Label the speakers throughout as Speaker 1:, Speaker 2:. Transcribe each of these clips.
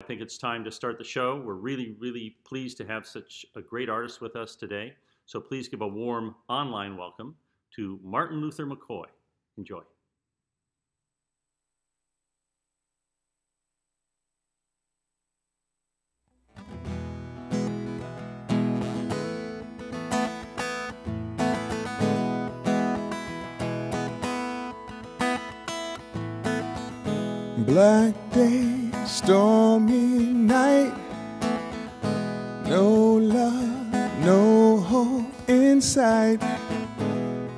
Speaker 1: I think it's time to start the show. We're really, really pleased to have such a great artist with us today. So please give a warm online welcome to Martin Luther McCoy. Enjoy.
Speaker 2: Black day, stormy night. No love, no hope in sight.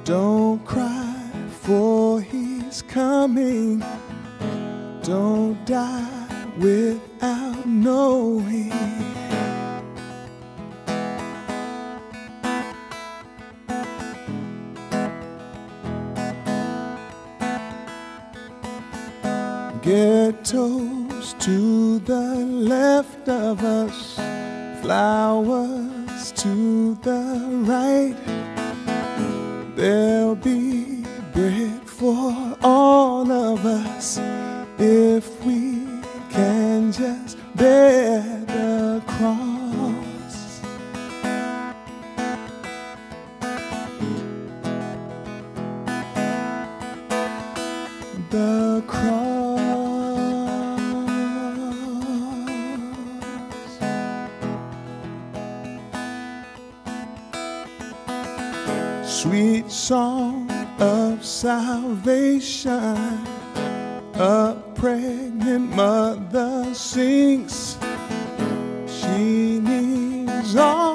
Speaker 2: Don't cry, for he's coming. Don't die without knowing. To the left of us, flowers to the right. There'll be bread for all of us if we can just bear the cross. Song of salvation, a pregnant mother sings. She needs all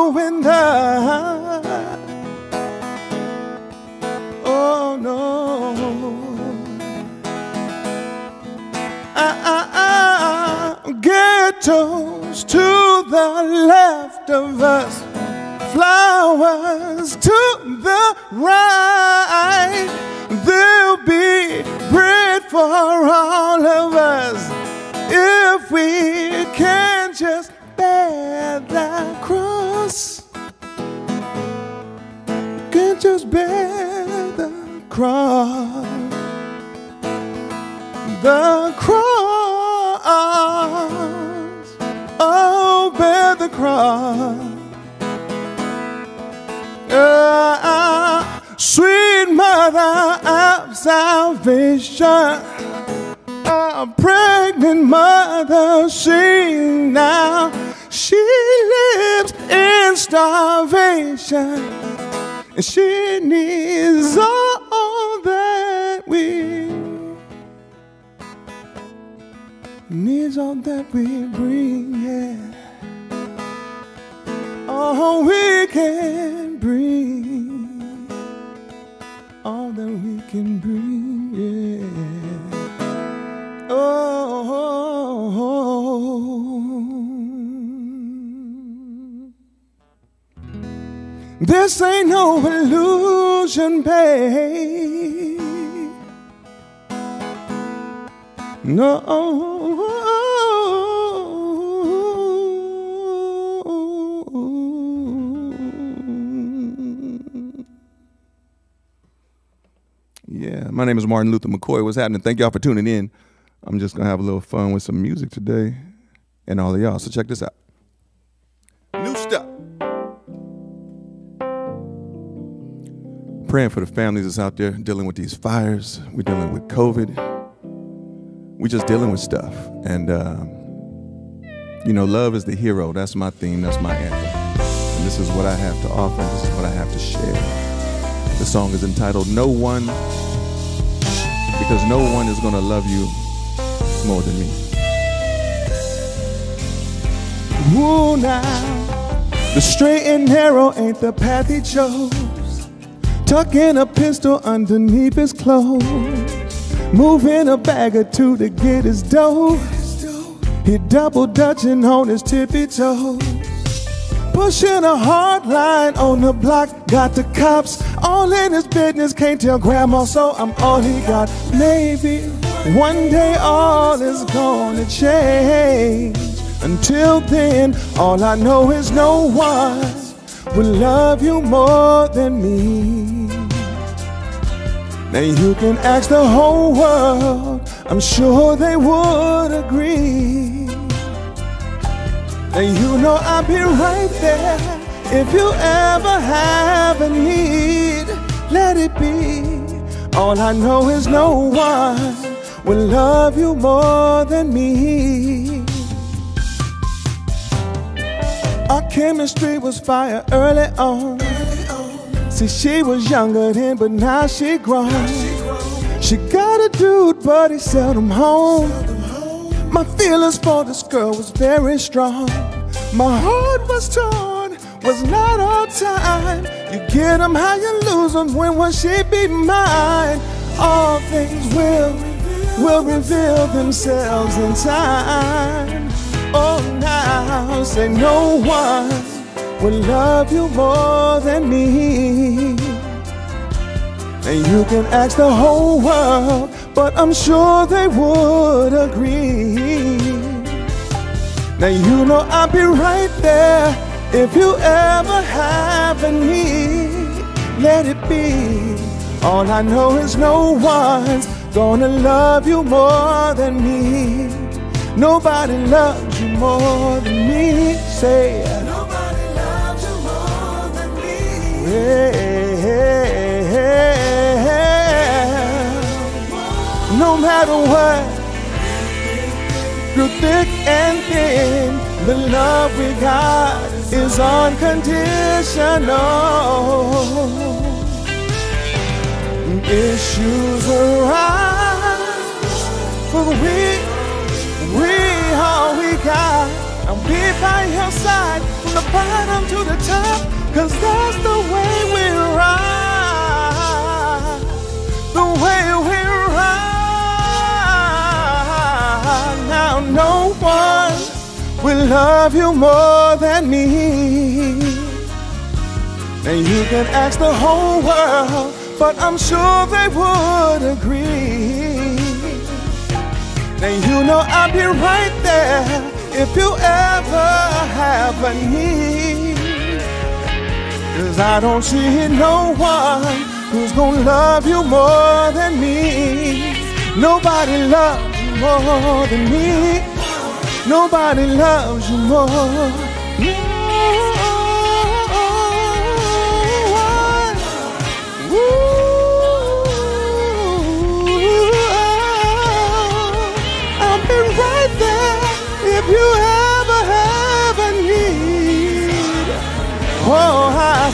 Speaker 2: knowing the. Oh no. Ah, ah, ah, ghettos to the left of us, flowers to the right. There'll be bread for all of us if we can just bear the cross. Can't just bear the cross the cross. Oh, bear the cross. Ah, sweet mother of salvation, a pregnant mother, sing now. She lives in starvation, and she needs all that we needs all that we bring, yeah. All we can bring, all that we can bring, yeah. Oh, this ain't no illusion, babe. No. Yeah, my name is Martin Luther McCoy. What's happening? Thank y'all for tuning in. I'm just gonna have a little fun with some music today and all of y'all. So check this out. New stuff. Praying for the families that's out there dealing with these fires. We're dealing with COVID. We're just dealing with stuff. And um, you know, love is the hero. That's my theme. That's my anthem. And this is what I have to offer. This is what I have to share. The song is entitled No One, because no one is going to love you more than me. Ooh, now. The straight and narrow ain't the path he chose. Tucking a pistol underneath his clothes. Moving a bag or two to get his dough. He double dutching on his tippy toes. Pushing a hard line on the block. Got the cops all in his business. Can't tell grandma, so I'm all he got. Maybe one day all is gonna change. Until then, all I know is no one will love you more than me. Now you can ask the whole world, I'm sure they would agree. Now you know I'll be right there if you ever have a need. Let it be. All I know is no one will love you more than me. Our chemistry was fire early on. See, she was younger then, but now she grown. She got a dude, but he seldom home. My feelings for this girl was very strong. My heart was torn, was not all time. You get them how you lose them when will she be mine? All things will, will reveal themselves in time. Oh, now say no one will love you more than me. And you can ask the whole world, but I'm sure they would agree. Now you know I'll be right there if you ever have a need. Let it be. All I know is no one's gonna love you more than me. Nobody loves you more than me. Say nobody loves you more than me. Yeah. No matter what, through thick and thin, the love we got is unconditional. Issues arise, but we we all we got. I'll be by your side from the bottom to the top. Cause that's the way we ride. The way we ride. Now no one will love you more than me. And you can ask the whole world, but I'm sure they would agree. And you know I'll be right there if you ever have a need. Cause I don't see no one who's gonna love you more than me. Nobody loves you more than me. Nobody loves you more.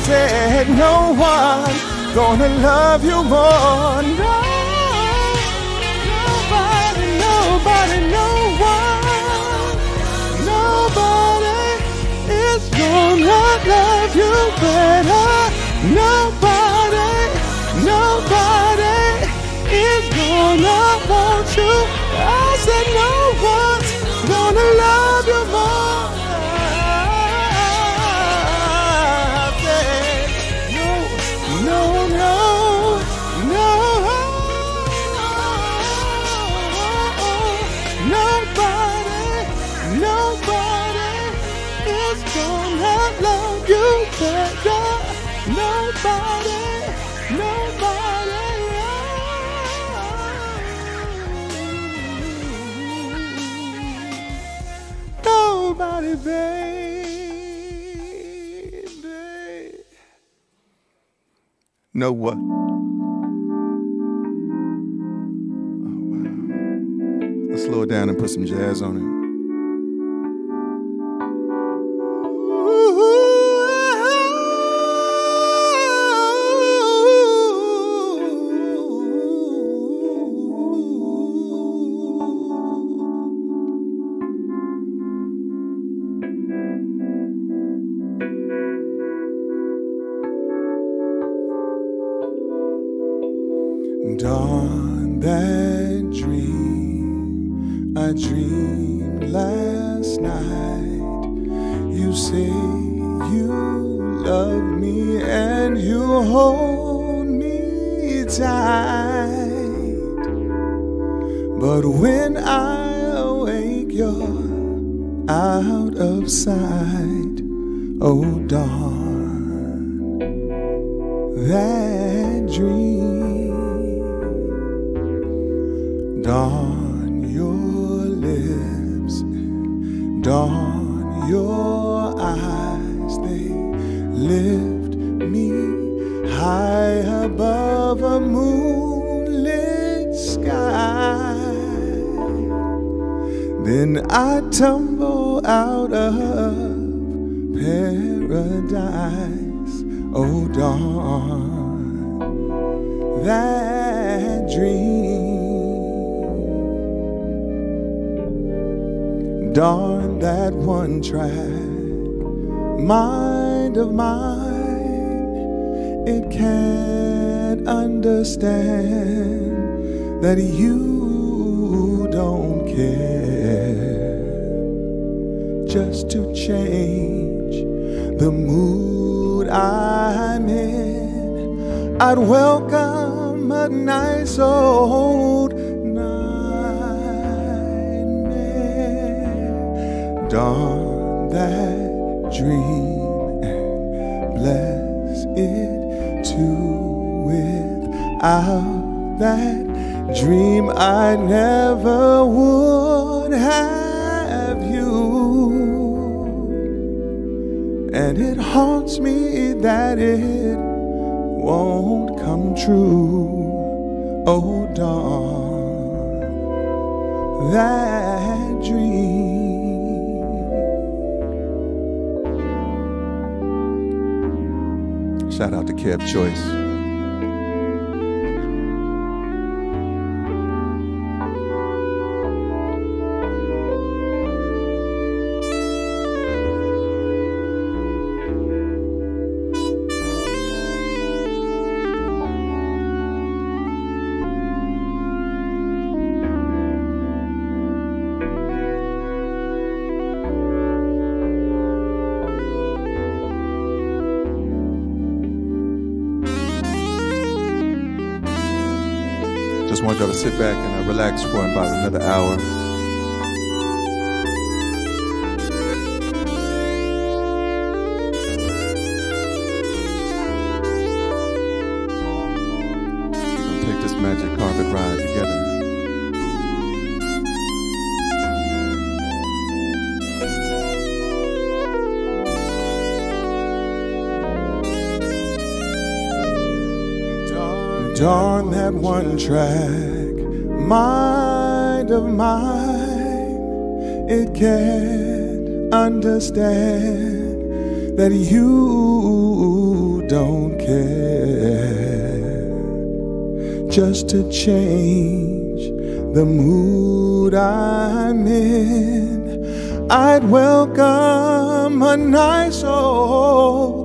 Speaker 2: Said no one gonna love you more. No, nobody, nobody, no one, nobody is gonna love you better. Nobody, nobody is gonna want you. I said no one's gonna love you baby. Know what? Oh, wow. Let's slow it down and put some jazz on it. I dreamed last night. You say you love me and you hold me tight. But when I awake, you're out of sight. Oh, dawn, that dream. Dawn, lift me high above a moonlit sky. Then I tumble out of paradise, oh dawn, that dream. Darn that one track mind of mine, it can't understand that you don't care just to change the mood I'm in. I'd welcome a nice old nightmare. Dawn that Without that dream, I never would have you. And it haunts me that it won't come true. Oh, dawn, that dream. Shout out to Kev Choice. Just want y'all to sit back and uh, relax for about another hour. That one track mind of mine, it can't understand that you don't care just to change the mood I'm in. I'd welcome a nice old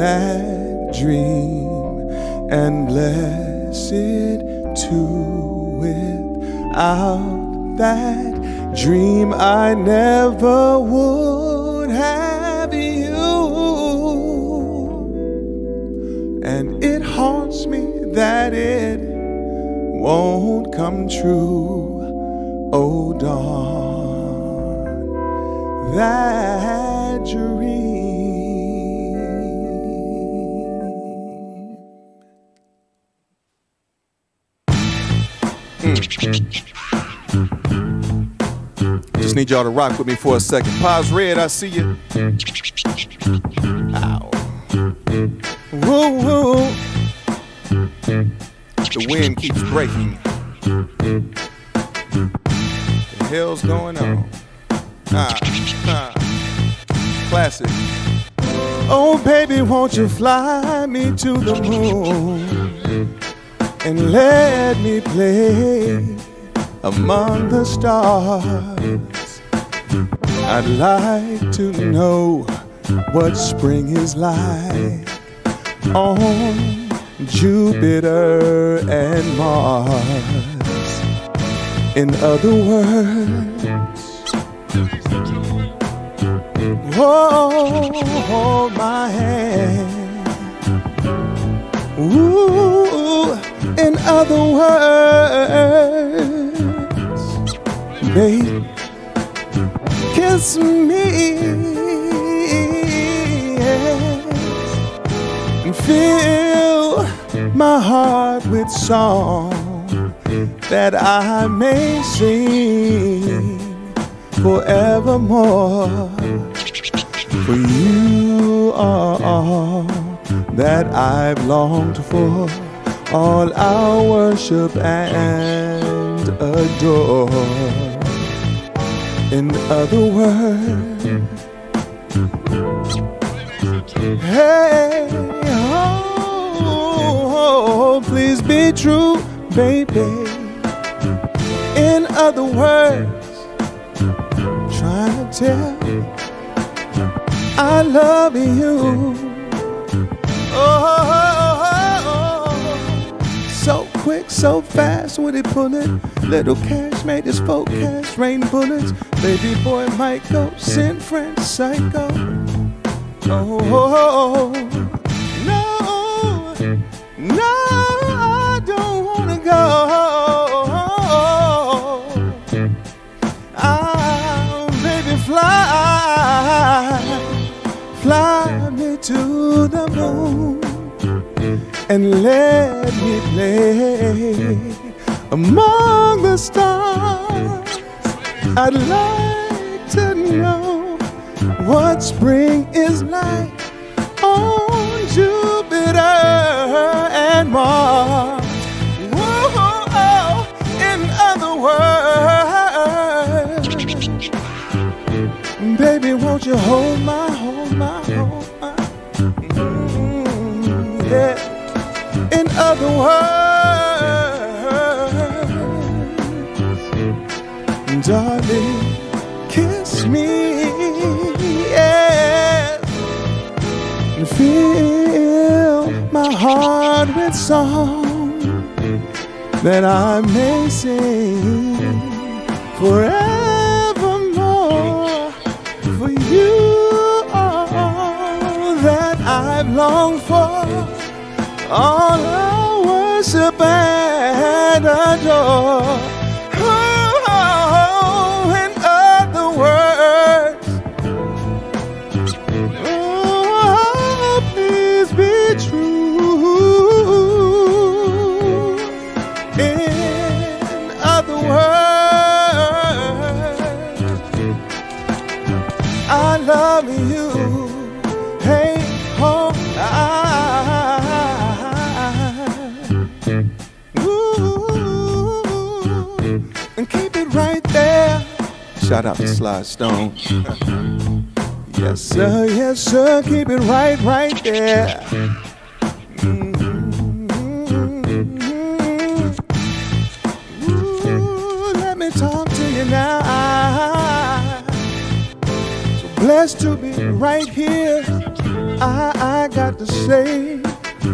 Speaker 2: that dream and bless it too. Without that dream, I never would have you. And it haunts me that it won't come true. Y'all to rock with me for a second. Pause red, I see you. Ow. Woo woo. The wind keeps breaking. The hell's going on? Ah, ah. Classic. Oh, baby, won't you fly me to the moon and let me play among the stars. I'd like to know what spring is like on Jupiter and Mars. In other words, oh, hold my hand. Ooh, in other words, my heart with song that I may sing forevermore. For you are all that I've longed for, all I worship and adore. In other words, hey, please be true, baby. In other words, trying to tell I love you. Oh, oh, oh, oh so quick, so fast pull it. Little cash made his folk cash rain bullets. Baby boy might go send friends psycho. Oh, and let me play among the stars. I'd like to know what spring is like on Jupiter and Mars. Whoa, in other words, baby, won't you hold my, hold my, hold my, mm, yeah. Other words, darling, kiss me, and fill my heart with song that I may sing forevermore. For you are all that I've longed for, all I worship and adore. Shout out to mm-hmm. Sly Stone. Mm-hmm. Yes, sir, yes, sir, keep it right, right there. Ooh, let me talk to you now. So blessed to be right here. I, I got to say,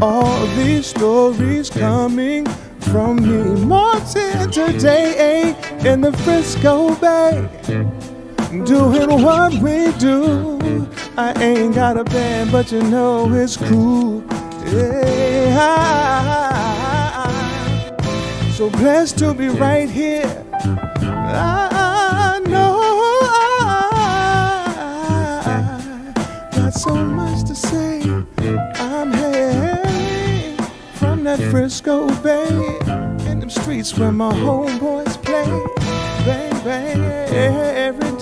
Speaker 2: all these stories coming from me. Martin today in the Frisco Bay doing what we do. I ain't got a band, but you know it's cool. Yeah. So blessed to be right here. I know I got so much to say. I'm hailing from that Frisco Bay in them streets where my homeboys play. Bang, bang, every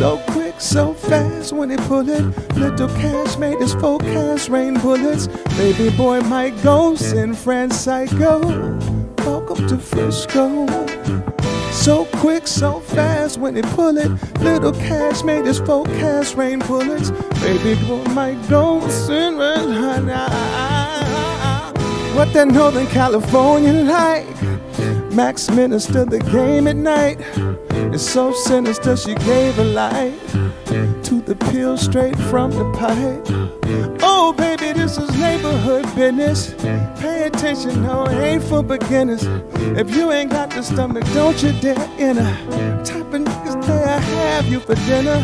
Speaker 2: So quick, so fast when they pull it. Little cash made his forecast rain bullets. Baby boy might go San Francisco. Welcome to Frisco. So quick, so fast when they pull it. Little cash made his forecast rain bullets. Baby boy might go San Francisco. what that Northern California like. Max Minister, the game at night. It's so sinister, she gave a light to the pill straight from the pipe. Oh, baby, this is neighborhood business. Pay attention, no, ain't for beginners. If you ain't got the stomach, don't you dare enter. Type of niggas there have you for dinner.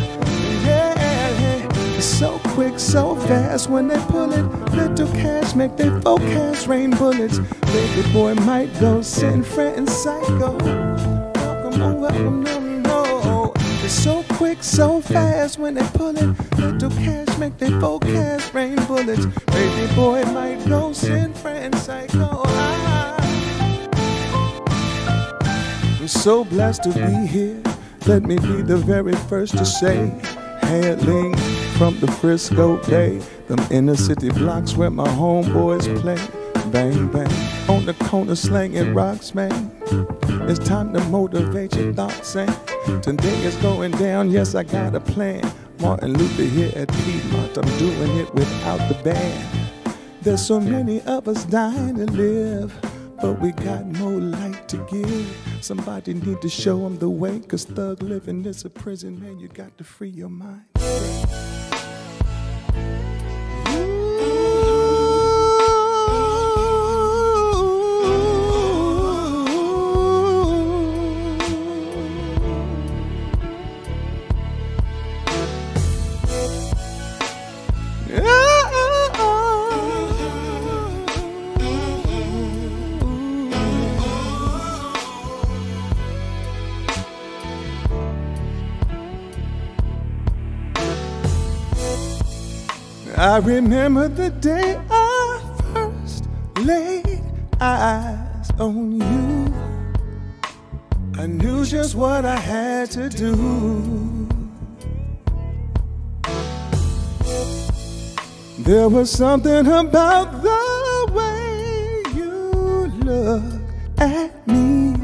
Speaker 2: Yeah, it's so quick, so fast when they pull it. Little cash make they focus rain bullets. Baby boy might go send friend psycho. Welcome, no, no. It's so quick, so fast when they pull it. Little cash make they focus rain bullets. Baby boy might go send friend psycho. Ah. I'm so blessed to be here. Let me be the very first to say, hailing from the Frisco Bay, them inner city blocks where my homeboys play. Bang, bang, on the corner slanging rocks, man. It's time to motivate your thoughts, man. today is going down. Yes, I got a plan. Martin Luther here at Piedmont. I'm doing it without the band. There's so many of us dying to live, but we got no light to give. Somebody need to show them the way, cause thug living is a prison, man. You got to free your mind. I remember the day I first laid eyes on you. I knew just what I had to do. There was something about the way you look at me.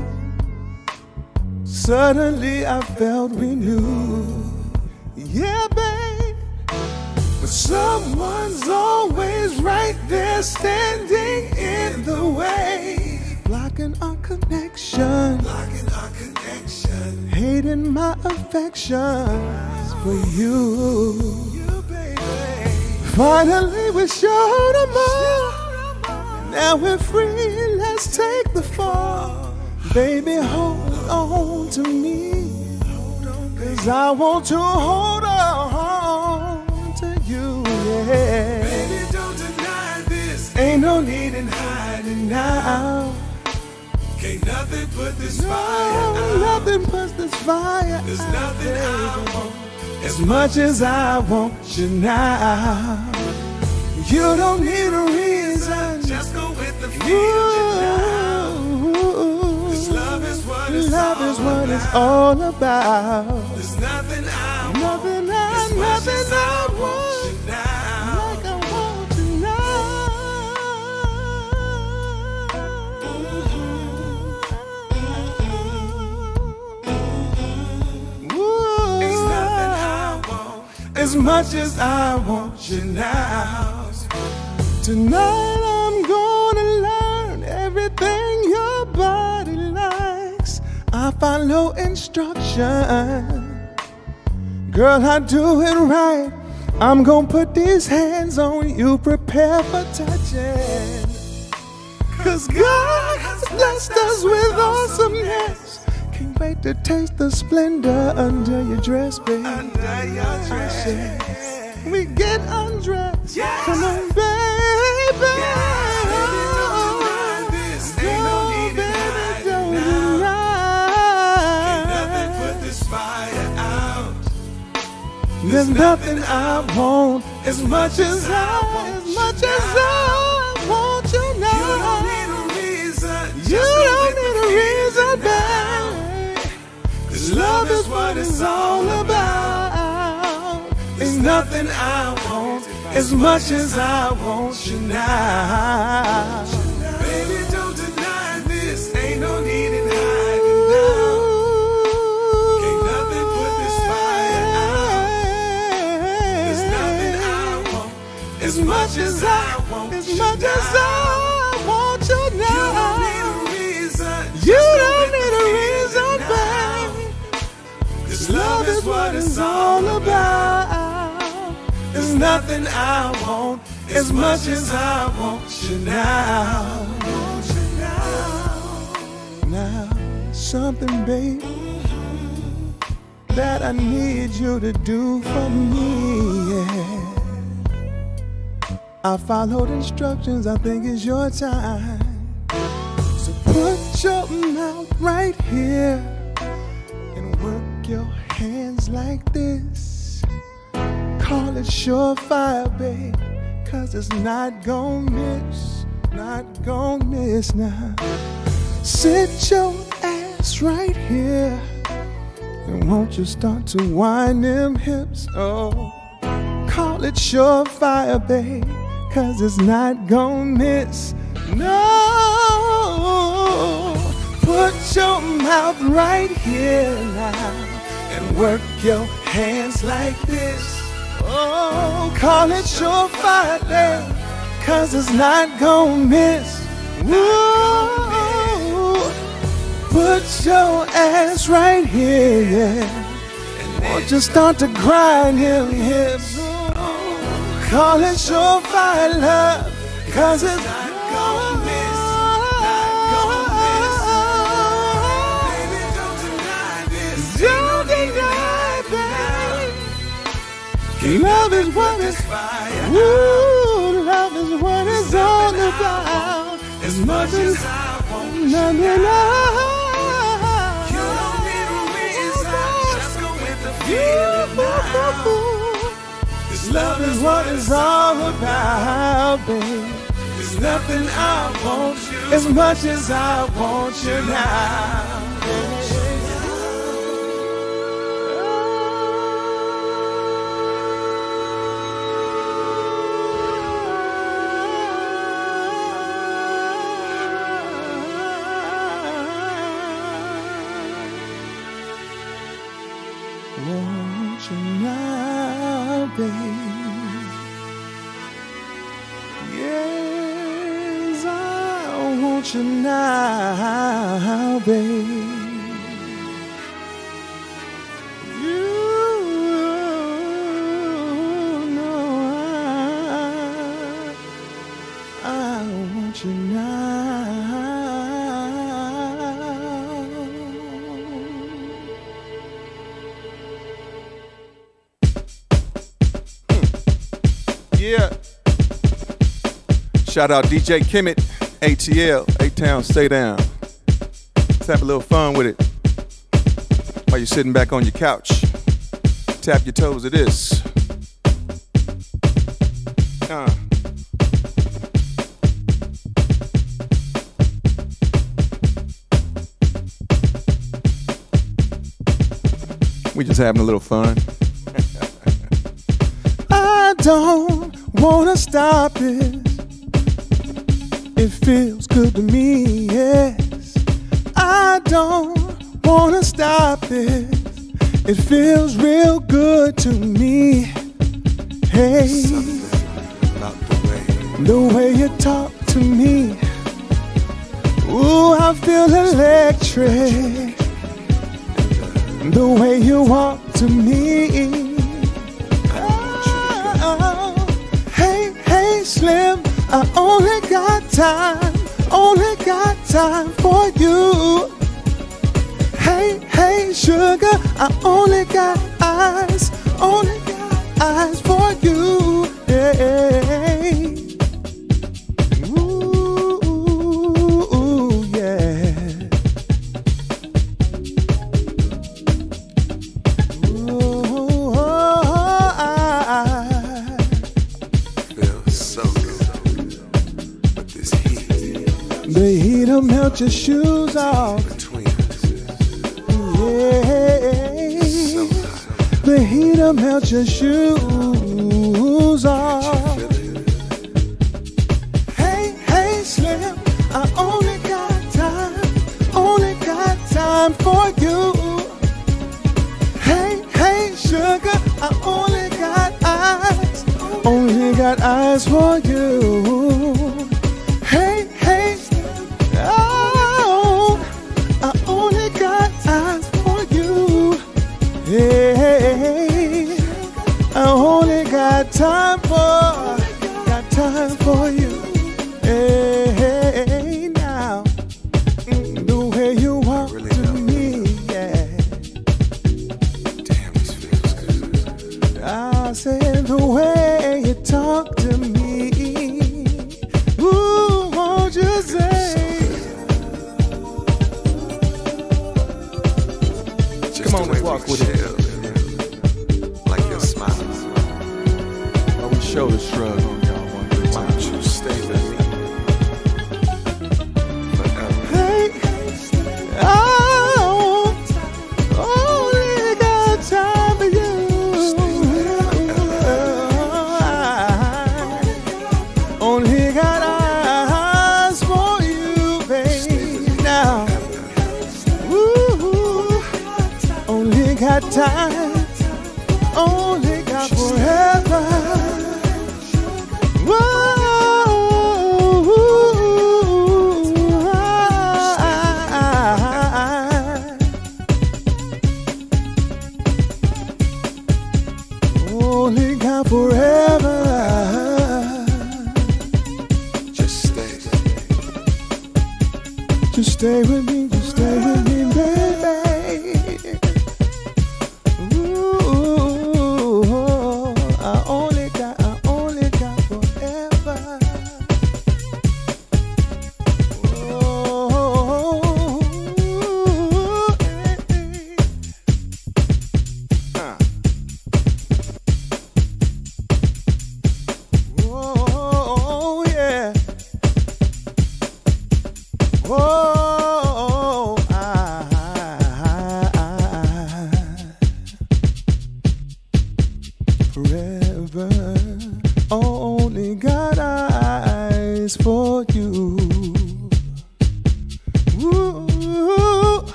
Speaker 2: Suddenly I felt renewed. Yeah, babe. Someone's always right there standing in the way. Blocking our connection. Blocking our connection. Hating my affections for you. You, baby. Finally, we showed them all. Now we're free, let's take the fall. Baby, hold on to me. Cause I want to hold on yeah.
Speaker 3: Baby, don't deny this.
Speaker 2: Ain't no need in hiding now.
Speaker 3: Can't nothing put this
Speaker 2: No,
Speaker 3: fire out.
Speaker 2: nothing puts this fire
Speaker 3: There's
Speaker 2: out,
Speaker 3: nothing I want.
Speaker 2: As much as I want you now. You don't need a reason.
Speaker 3: Just go with the feeling This love is what it's
Speaker 2: love
Speaker 3: all
Speaker 2: is what it's
Speaker 3: about.
Speaker 2: all about.
Speaker 3: There's nothing I want.
Speaker 2: Nothing I, nothing
Speaker 3: as
Speaker 2: I
Speaker 3: want
Speaker 2: As much as I want you now. Tonight I'm gonna learn everything your body likes. I follow instruction. Girl, I do it right. I'm gonna put these hands on you, prepare for touching. Cause God has blessed us with awesomeness. Can't wait to taste the splendor under your dress, baby.
Speaker 3: Under your dress.
Speaker 2: We get undressed.
Speaker 3: Yes.
Speaker 2: Come on, baby.
Speaker 3: Baby, don't deny this. Ain't no oh, need in hiding
Speaker 2: don't
Speaker 3: now. Can't
Speaker 2: deny.
Speaker 3: nothing put this fire out.
Speaker 2: There's nothing I want as much as I, as much as I
Speaker 3: This
Speaker 2: Love is what it's all about. Ain't nothing I want as much as I want you now.
Speaker 3: Baby, don't deny this. Ain't no need in hiding now. Can't nothing put this fire out. There's nothing I want.
Speaker 2: As much as I,
Speaker 3: want
Speaker 2: as
Speaker 3: you
Speaker 2: much as
Speaker 3: now.
Speaker 2: I
Speaker 3: all about. There's nothing I want as much as I want you now. Now.
Speaker 2: Something, babe, that I need you to do for me. Yeah. I followed instructions, I think it's your time. So put your mouth right here your hands like this. Call it surefire, babe, cause it's not gonna miss, not gonna miss now. Sit your ass right here. And won't you start to wind them hips? Oh, call it surefire, babe, cause it's not gonna miss. No, put your mouth right here now work your hands like this. Oh, call it surefire, babe, cause it's not gonna miss. Woo. Put your ass right here, yeah. Or just start to grind him hips. Oh, call it surefire love, cause it's not
Speaker 3: gonna
Speaker 2: Love is what it's
Speaker 3: Fire.
Speaker 2: Ooh, love is what it's all about.
Speaker 3: As much as I want you
Speaker 2: Na, na, na.
Speaker 3: You don't need a reason, just go with the feeling now. This love is
Speaker 2: what it's all about, babe.
Speaker 3: There's nothing I want you
Speaker 2: As much as I want you now. Shout out DJ Kimmit, ATL, A Town, stay down. Let's have a little fun with it. While you're sitting back on your couch, tap your toes to this. Uh. We just having a little fun. I don't wanna stop it. It feels good to me, yes. I don't wanna stop this. It feels real good to me. Hey, Something
Speaker 3: about the way
Speaker 2: the way you talk to me. Ooh, I feel electric. The way you walk to me. Time, only got time for you. Hey, hey, sugar, I only got eyes, only got eyes for you. Hey. Your shoes off. Yeah. The heat'll melt your shoes Come on, let's walk with it.
Speaker 3: chill, Like your smile.
Speaker 2: I would shoulder shrug on y'all one good
Speaker 3: Why
Speaker 2: time.
Speaker 3: don't you stay with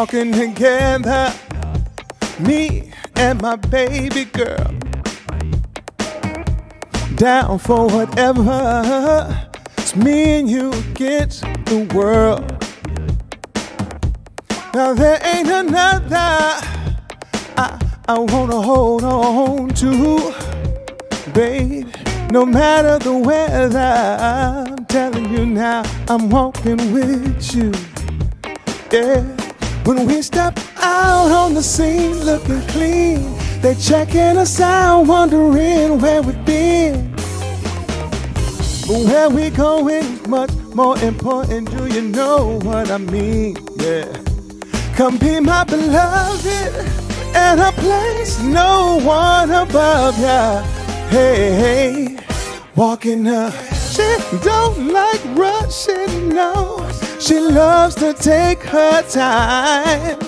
Speaker 2: walking together. Me and my baby girl. Down for whatever. It's me and you against the world. Now there ain't another I, I wanna hold on to, babe. No matter the weather, I'm telling you now, I'm walking with you. Yeah. When we step out on the scene looking clean, they checking us out, wondering where we've been. But where we going much more important. Do you know what I mean? Yeah. Come be my beloved, and a place no one above ya. Hey, hey, walking up. She don't like rushing, no. She loves to take her time.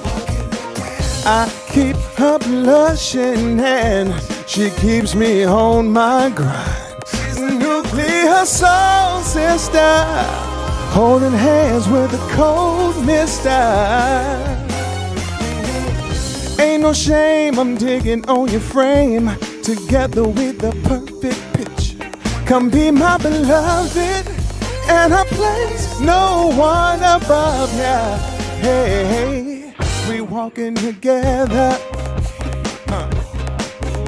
Speaker 2: I keep her blushing, and she keeps me on my grind. She's nuclear soul sister, holding hands with a cold mister. Ain't no shame, I'm digging on your frame together with the perfect picture. Come be my beloved, and a place no one above ya. Hey, we walking together. Uh.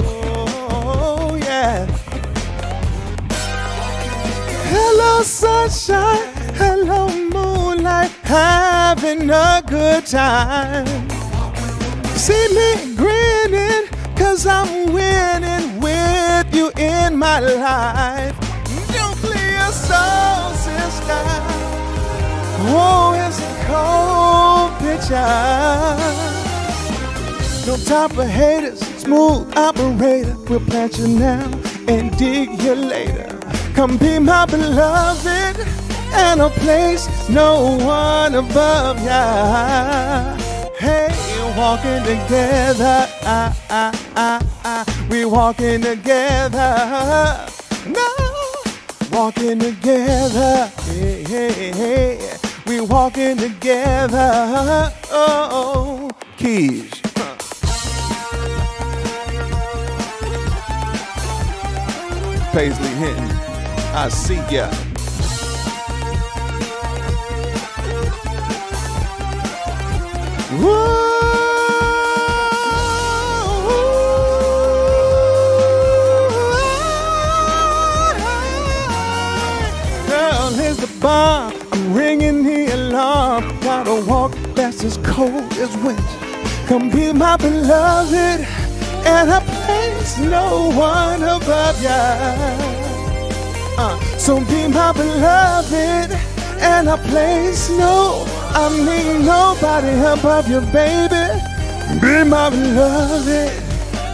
Speaker 2: Oh, yeah. Hello, sunshine. Hello, moonlight. Having a good time. See me grinning, cause I'm winning with you in my life. Nuclear soul sister. Oh, it's a cold picture. No time for haters, smooth operator. We'll plant you now and dig you later. Come be my beloved, and a place no one above ya. Hey, walking together. Ah, ah, ah, ah. We walking together. No, walking together. Hey, hey, hey. We walking together. Oh, keys. Paisley Hinton, I see ya. Girl, I'm ringing the alarm. Gotta walk fast as cold as winter. Come be my beloved, and I place no one above ya. Uh, so be my beloved, and I place no, I mean nobody above you, baby. Be my beloved,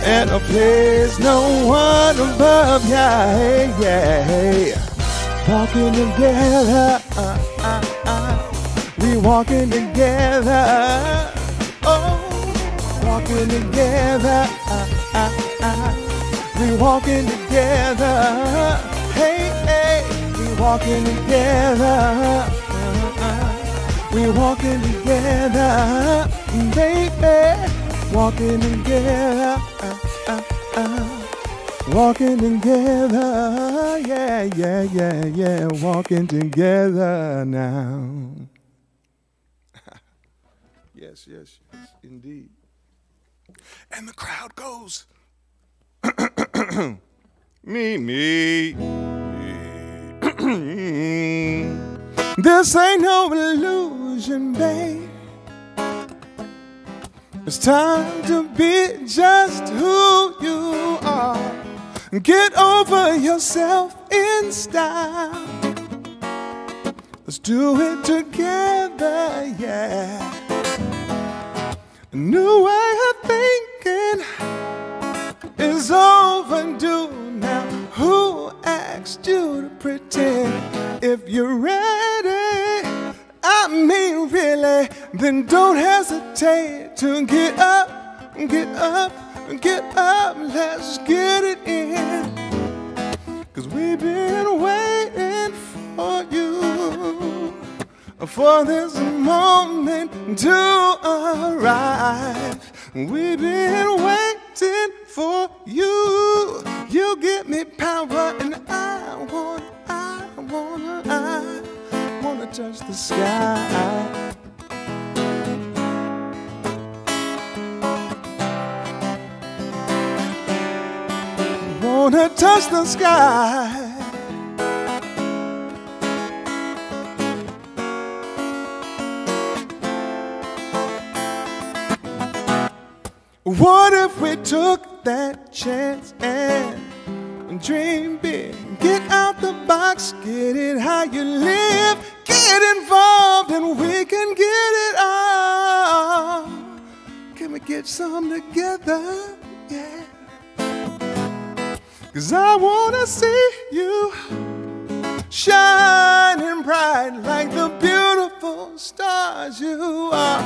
Speaker 2: and I place no one above ya. Hey, yeah, hey. Walking together, uh, uh, uh. we walking together. Oh, walking together, uh, uh, uh. we walking together. Hey, hey, we walking together. Uh, uh. We walking together, baby. Walking together. Walking together, yeah, yeah, yeah, yeah, walking together now. yes, yes, yes, indeed. And the crowd goes, me, me. this ain't no illusion, babe. It's time to be just who you are. Get over yourself in style. Let's do it together, yeah. A new way of thinking is overdue now. Who asked you to pretend? If you're ready, I mean really, then don't hesitate to get up, get up, get up. Let's get it in. Cause we've been waiting for you for this moment to arrive. We've been waiting for you. You give me power, and I want, I wanna, I wanna touch the sky. Wanna touch the sky. What if we took that chance and dream big? Get out the box, get it how you live, get involved, and we can get it all. Can we get some together? Yeah. Cause I wanna see you shining bright like the beautiful stars you are.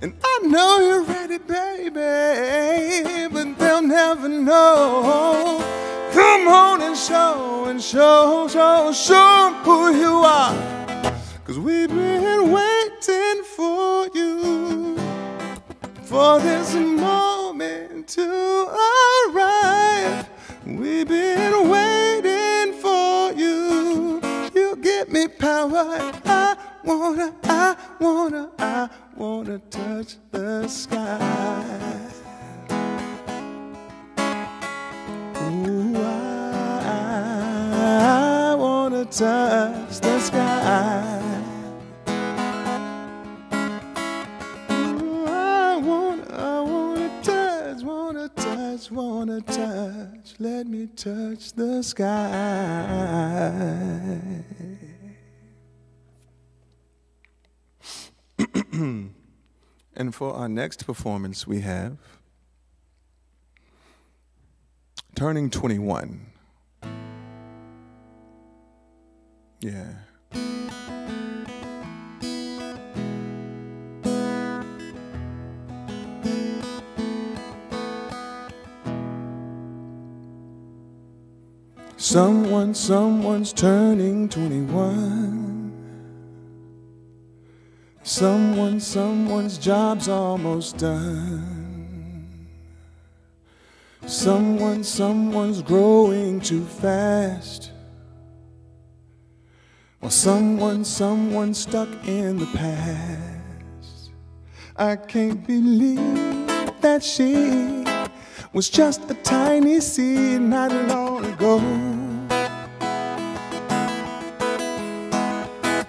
Speaker 2: And I know you're ready, baby, but they'll never know. Come on and show and show, show, show who you are. Cause we've been waiting for you, for this moment to arrive. We've been waiting for you. You give me power. I wanna, I wanna, I wanna touch the sky. Ooh, I, I wanna touch the sky. Touch, wanna touch. Let me touch the sky. and for our next performance, we have Turning 21. Yeah. Someone, someone's turning 21. Someone, someone's job's almost done. Someone, someone's growing too fast. Or someone, someone's stuck in the past. I can't believe that she was just a tiny seed not long ago.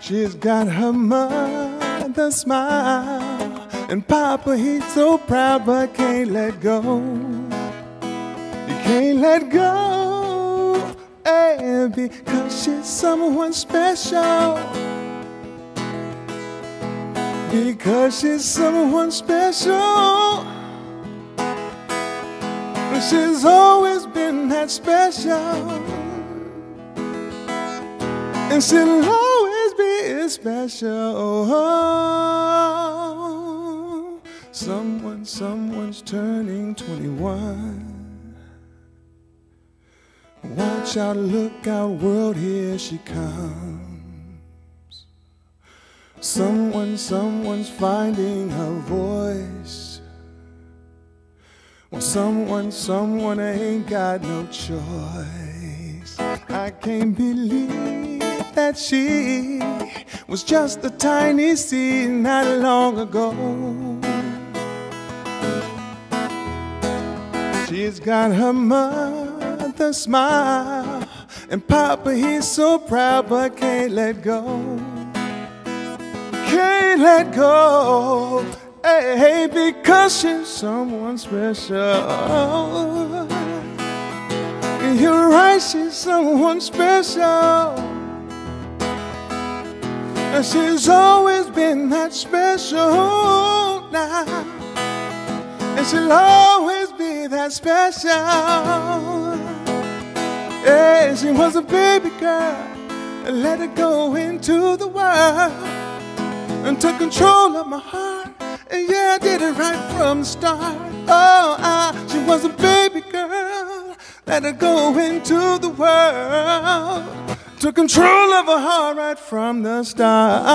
Speaker 2: She's got her mother's smile, and Papa, he's so proud but can't let go. He can't let go, eh, because she's someone special. Because she's someone special. She's always been that special. And she'll always special. Someone, someone's turning 21. Watch out, look out, world, here she comes. Someone, someone's finding her voice. Well, someone, someone ain't got no choice. I can't believe that she was just a tiny seed not long ago. She's got her mother's smile, and Papa, he's so proud but can't let go can't let go. Hey, because she's someone special. You're right, she's someone special. And she's always been that special now. And she'll always be that special. Yeah, she was a baby girl. And let her go into the world and took control of my heart. And yeah, I did it right from the start. Oh, I, she was a baby girl. Let her go into the world. Took control of her heart right from the start.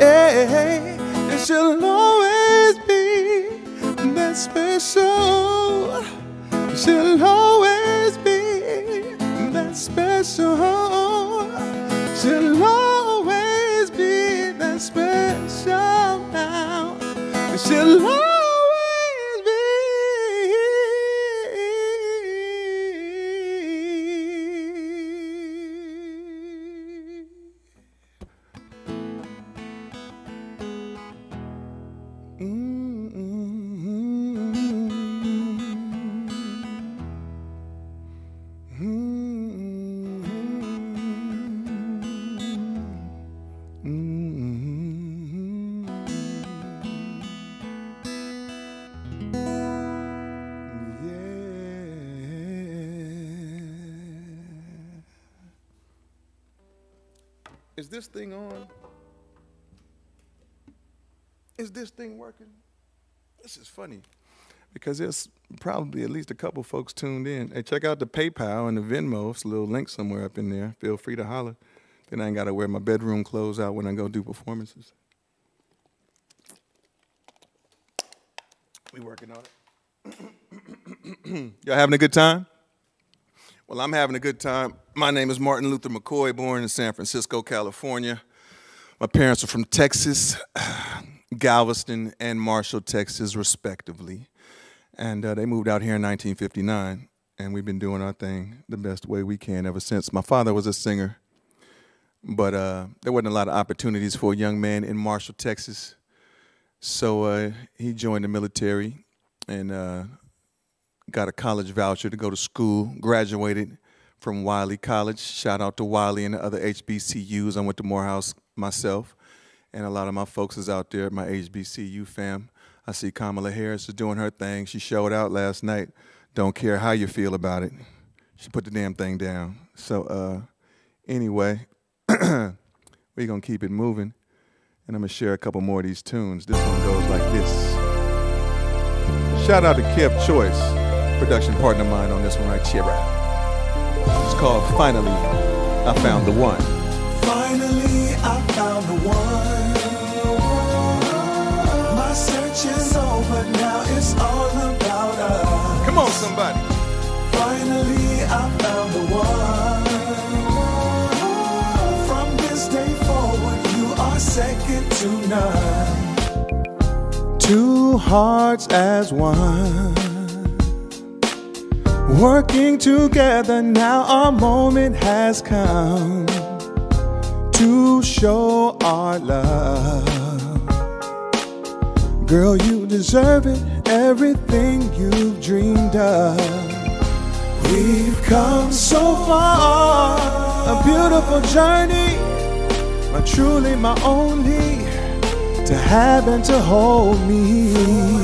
Speaker 2: Yeah, and she'll always be that special. She'll always be that special. She'll always be that special now. She'll always Is this thing on? Is this thing working? This is funny because there's probably at least a couple folks tuned in. Hey, check out the PayPal and the Venmo. It's a little link somewhere up in there. Feel free to holler. Then I ain't got to wear my bedroom clothes out when I go do performances. We working on it. Y'all having a good time? Well, I'm having a good time. My name is Martin Luther McCoy, born in San Francisco, California. My parents are from Texas, Galveston, and Marshall, Texas, respectively. And uh, they moved out here in 1959, and we've been doing our thing the best way we can ever since. My father was a singer, but uh, there wasn't a lot of opportunities for a young man in Marshall, Texas. So uh, he joined the military and uh, got a college voucher to go to school, graduated from Wiley College. Shout out to Wiley and the other HBCUs. I went to Morehouse myself, and a lot of my folks is out there, my HBCU fam. I see Kamala Harris is doing her thing. She showed out last night. Don't care how you feel about it. She put the damn thing down. So uh, anyway, we're gonna keep it moving, and I'm gonna share a couple more of these tunes. This one goes like this. Shout out to Kev Choice, production partner of mine on this one right here. Let's called Finally I Found the One.
Speaker 3: Finally, I found the one. My search is over now. It's all about us.
Speaker 2: Come on, somebody.
Speaker 3: Finally, I found the one. From this day forward, you are second to none.
Speaker 2: Two hearts as one. Working together now, our moment has come to show our love. Girl, you deserve it, everything you've dreamed of. We've come so far, a beautiful journey, but truly my only to have and to hold me.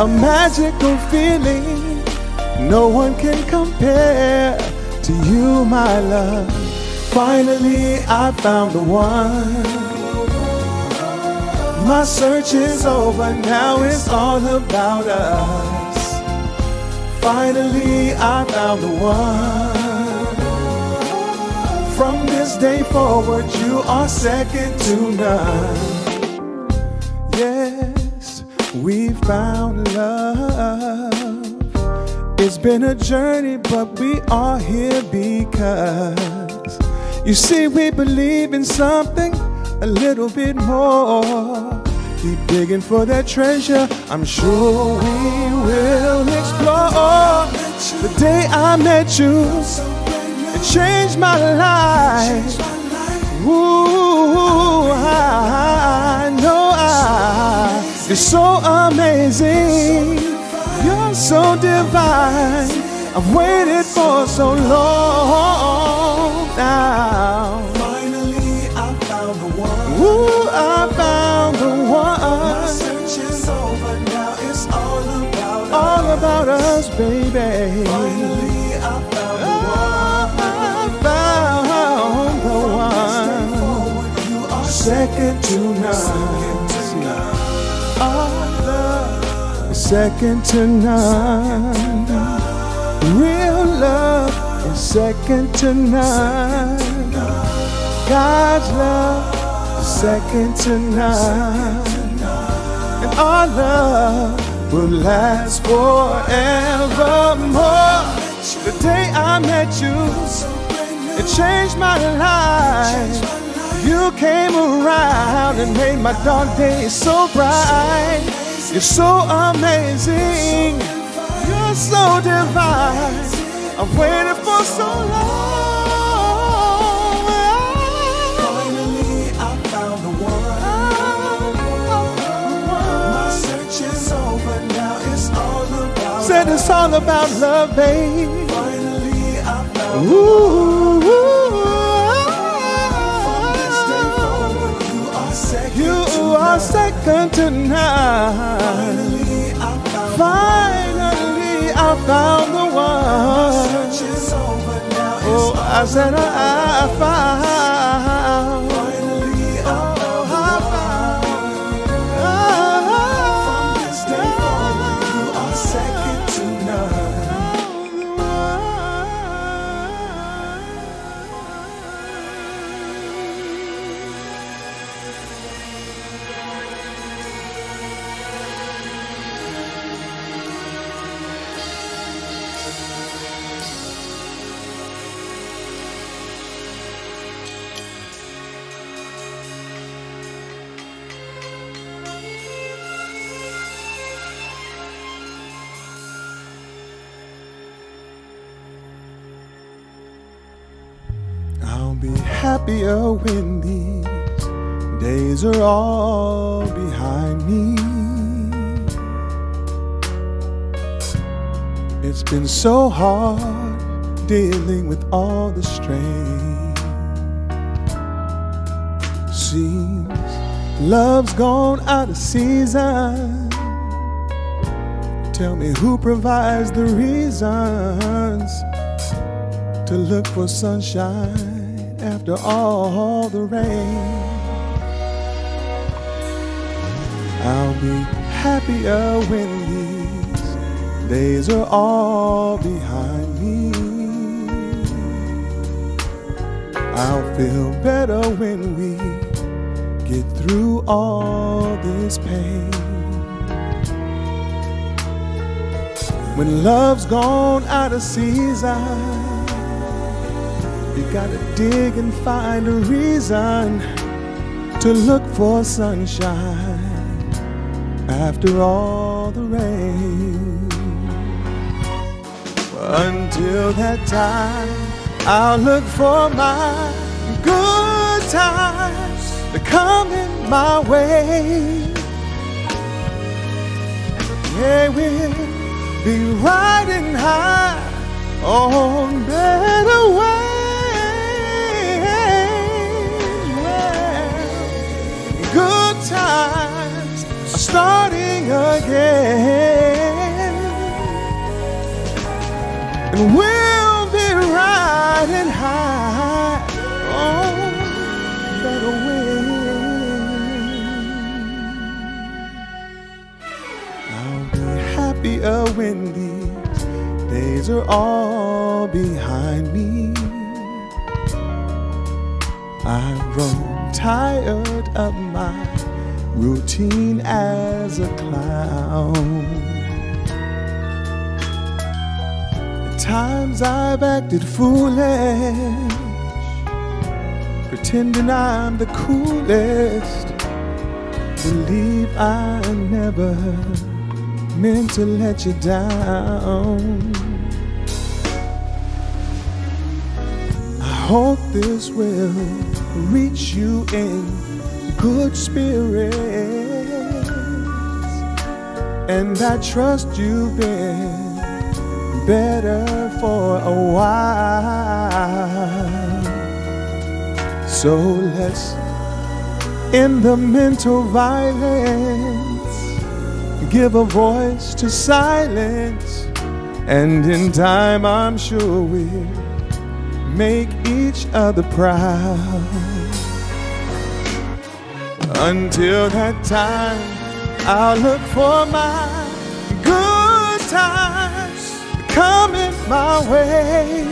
Speaker 2: A magical feeling no one can compare to you, my love. Finally, I found the one. My search is over, now it's all about us. Finally, I found the one. From this day forward, you are second to none. Yes, we found love. It's been a journey, but we are here because you see, we believe in something a little bit more. Keep digging for that treasure, I'm sure we will explore. The day I met you, it changed my life. Ooh, I know I, you're so amazing. You're so divine. I've waited for so long now.
Speaker 3: Finally, I found the one.
Speaker 2: Ooh, I found the
Speaker 3: My search is over now. It's all about
Speaker 2: All
Speaker 3: us.
Speaker 2: about us, baby.
Speaker 3: Finally, I found the oh, one.
Speaker 2: I found the one.
Speaker 3: You are
Speaker 2: Second to none. Our love is second to none. Real love is second to none. God's love is second to none. And our love will last forevermore. The day I met you, it changed my life. You came around and made my dark days so bright. You're so amazing. You're so divine. I've waited for so long.
Speaker 3: Finally, I found the one. My search is over now. It's all about
Speaker 2: Said it's all about love, babe.
Speaker 3: Finally, I found
Speaker 2: Ooh,
Speaker 3: are second to none. Finally, I found
Speaker 2: I the one. Oh, I said I found. Happier when these days are all behind me. It's been so hard dealing with all the strain. Seems love's gone out of season. Tell me who provides the reasons to look for sunshine after all the rain. I'll be happier when these days are all behind me. I'll feel better when we get through all this pain. When love's gone out of season you gotta dig and find a reason to look for sunshine after all the rain. Until that time, I'll look for my good times to come in my way. Yeah, we'll be riding high on are all behind me. I've grown tired of my routine as a clown. At times I've acted foolish, pretending I'm the coolest. Believe I never meant to let you down. Hope this will reach you in good spirits. And I trust you've been better for a while. So let's end the mental violence, give a voice to silence, and in time I'm sure we'll make each other proud. Until that time, I'll look for my good times coming my way.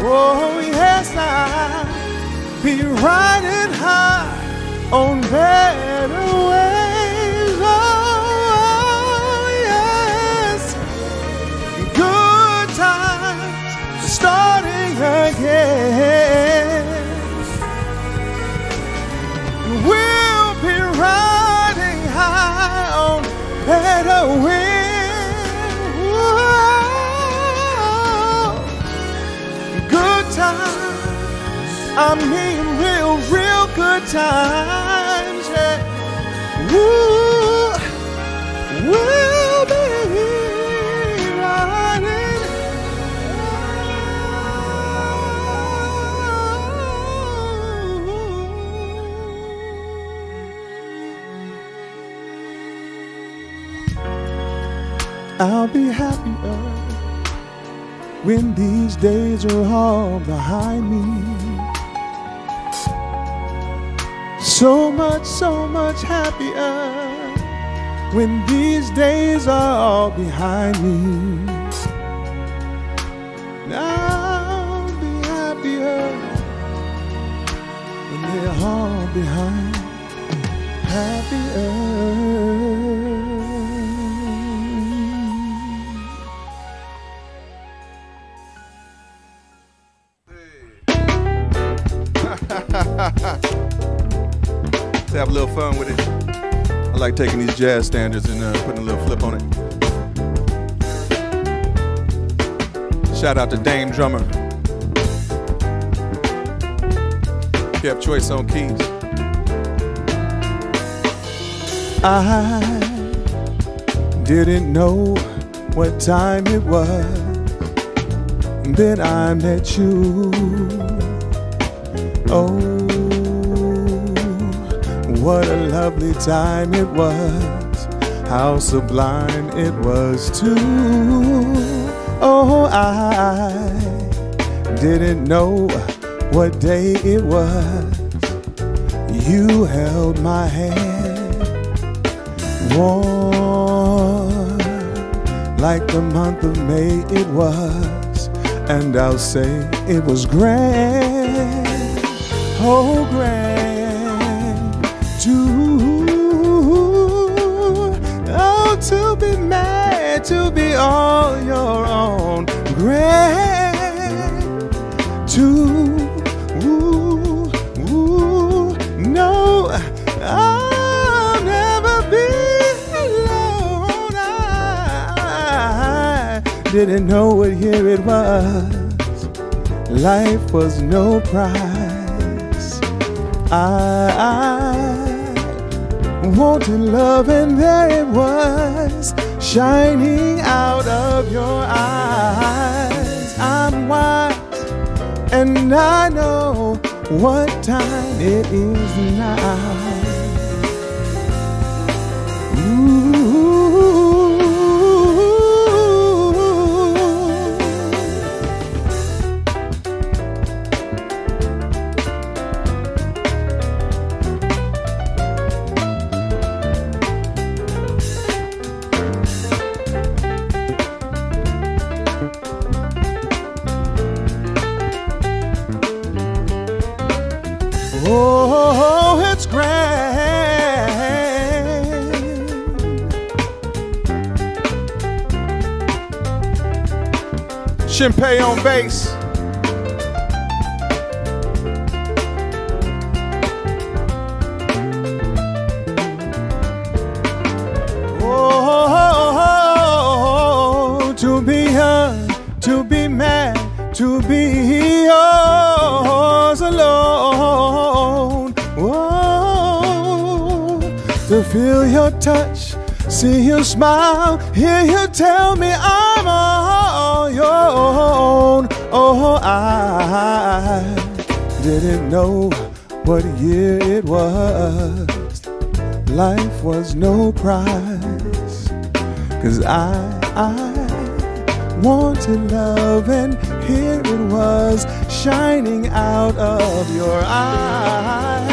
Speaker 2: Oh, yes, I'll be riding high on better ways. We'll be riding high on better. Good times, I mean real, real good times. Yeah. Woo. We'll I'll be happier when these days are all behind me. So much, so much happier when these days are all behind me. I'll be happier when they're all behind. Happier. Fun with it. I like taking these jazz standards and uh, putting a little flip on it. Shout out to Dame Drummer. Kev Choice on keys. I didn't know what time it was. Then I met you. Oh, what a lovely time it was. How sublime it was, too. Oh, I didn't know what day it was. You held my hand, warm like the month of May it was. and I'll say it was grand, oh grand to be all your own. Grand to ooh, ooh, no I'll never be alone. I didn't know what year it was. Life was no prize I, I wanted love and there it was shining out of your eyes. I'm wise and I know what time it is now Shinpei on bass. Oh, to be young, to be mad, to be yours alone. Oh, to feel your touch, see you smile, hear you tell me I'm Oh, I didn't know what year it was. Life was no prize. Cause I, I wanted love and here it was shining out of your eyes.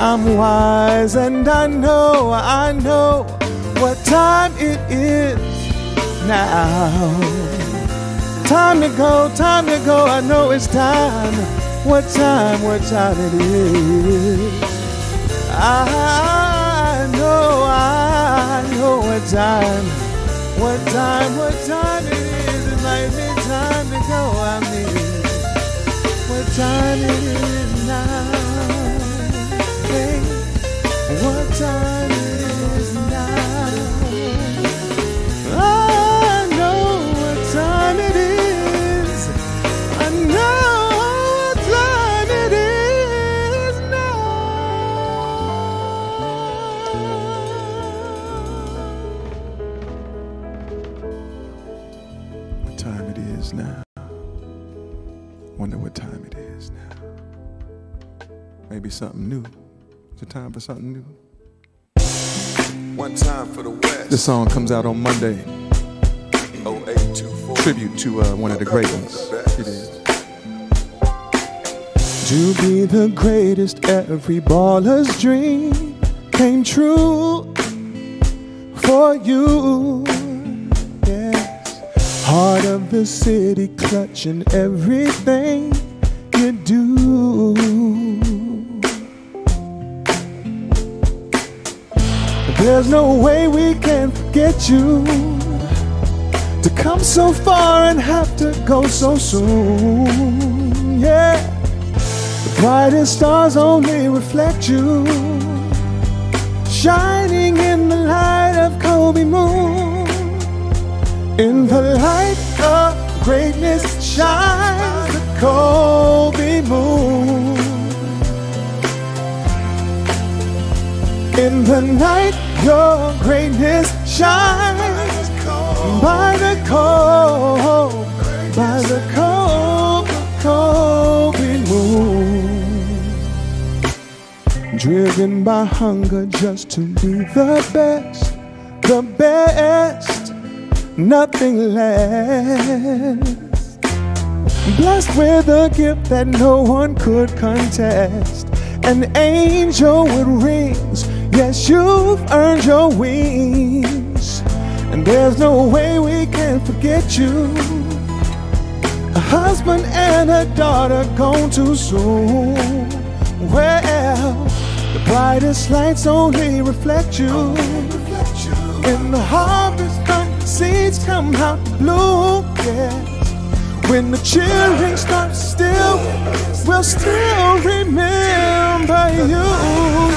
Speaker 2: I'm wise and I know, I know what time it is now. Time to go, time to go, I know it's time. What time, what time it is. I know, I know what time, what time, what time it is. It might be time to go. I mean, what time it is something new. It's a time for something new?
Speaker 3: One time for the West.
Speaker 2: This song comes out on Monday. Tribute to uh, one of the great ones. It is. To be the greatest, every baller's dream came true for you. Yes, heart of the city, clutching everything you do. There's no way we can forget you to come so far and have to go so soon. Yeah, the brightest stars only reflect you, shining in the light of Kobe Moon. In the light of greatness shines the Kobe Moon. In the night, your greatness shines by the cold, by the cold, Kobe moon. Driven by hunger just to be the best, the best, nothing less. Blessed with a gift that no one could contest. An angel with rings, yes, you've earned your wings. And there's no way we can forget you A husband and a daughter gone too soon. Well, the brightest lights only reflect you. In the harvest come, seeds come out bloom. Yeah. When the cheering start still, we'll still remember you.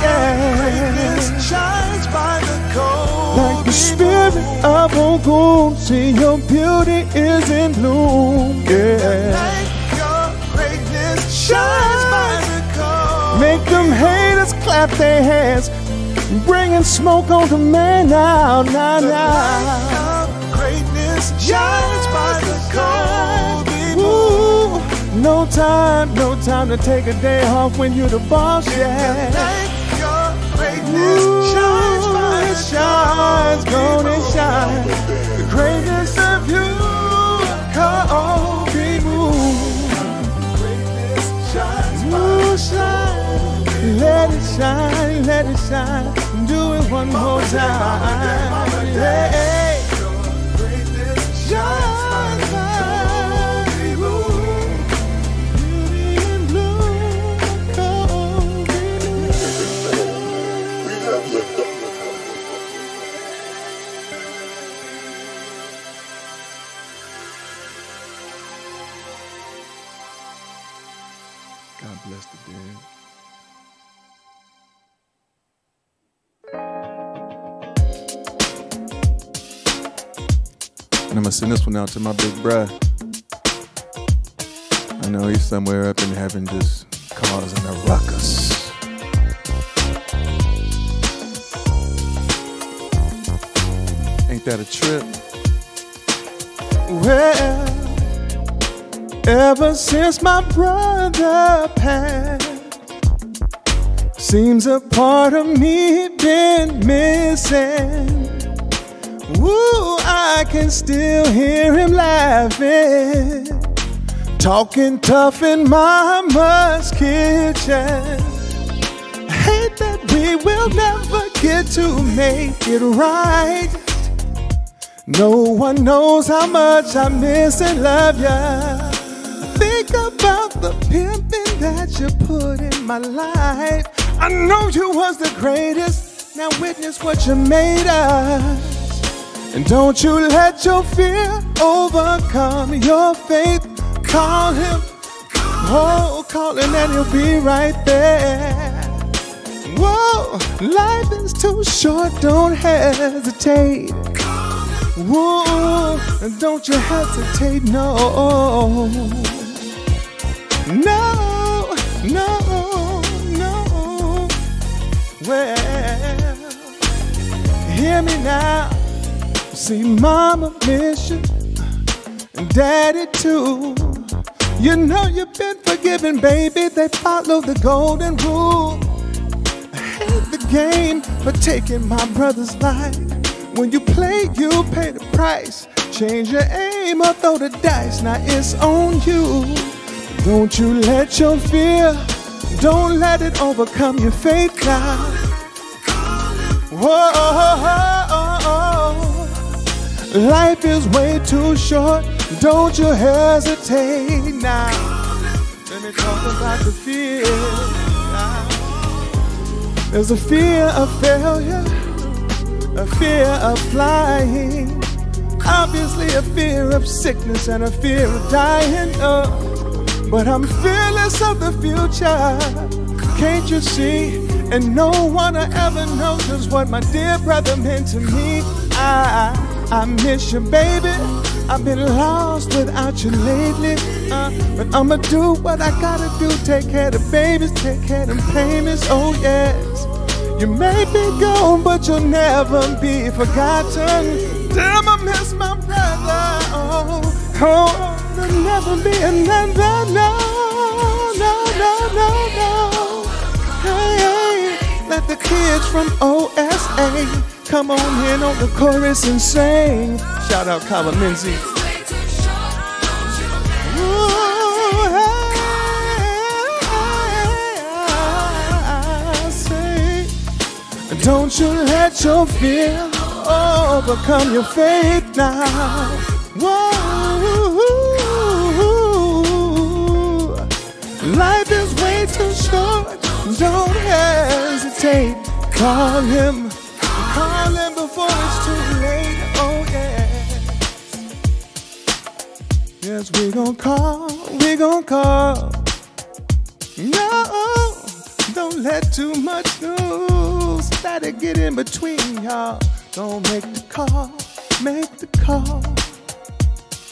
Speaker 2: Yeah.
Speaker 3: Shines by the cold.
Speaker 2: Like the spirit of Ogun, see your beauty is in bloom. Yeah.
Speaker 3: Your greatness shines by the cold.
Speaker 2: Make them haters clap their hands, bringing smoke on the man now, now, now.
Speaker 3: Greatness shines by the cold.
Speaker 2: No time, no time to take a day off when you're the boss, yeah.
Speaker 3: Like your greatness
Speaker 2: Ooh,
Speaker 3: shines
Speaker 2: it shines,
Speaker 3: cold.
Speaker 2: gonna shine. The greatness of you, can't be moved.
Speaker 3: Shines
Speaker 2: Ooh, shine, let it shine, let it shine. Do it one more time. Yeah. This one out to my big bruh. I know he's somewhere up in heaven just causing a ruckus. Ain't that a trip? Well, ever since my brother passed, seems a part of me been missing. Woo, I can still hear him laughing, talking tough in mama's kitchen. Hate that we will never get to make it right. No one knows how much I miss and love ya. Think about the pimping that you put in my life. I know you was the greatest. Now witness what you made us. And don't you let your fear overcome your faith. Call him, oh, call him and he'll be right there. Whoa, life is too short, don't hesitate. Whoa, don't you hesitate, no. No, no, no. Well, hear me now. See, mama miss you, and daddy too. You know you've been forgiven, baby. They follow the golden rule. I hate the game for taking my brother's life. When you play, you pay the price. Change your aim or throw the dice. Now it's on you. Don't you let your fear, don't let it overcome your faith now. Whoa, life is way too short. Don't you hesitate now. Let me talk about the fear. There's a fear of failure, a fear of flying, obviously a fear of sickness and a fear of dying. Oh, but I'm fearless of the future. Can't you see? And no one ever know just what my dear brother meant to me. I, I miss you, baby. I've been lost without you lately. Uh, but I'ma do what I gotta do. Take care of the babies, take care of payments. Oh, yes. You may be gone, but you'll never be forgotten. Damn, I miss my brother. Oh, oh, there'll never be another. No, no, no, no, no. Hey, let the kids from OSA Come on in on the chorus and sing. Shout out Kyla Menzies. Don't you let your fear overcome your faith now. Life is way too short. Don't hesitate. Call him before it's too late. Oh, yeah. Yes, we gon' call. We gon' call. No, don't let too much news that it get in between y'all. Don't make the call. Make the call.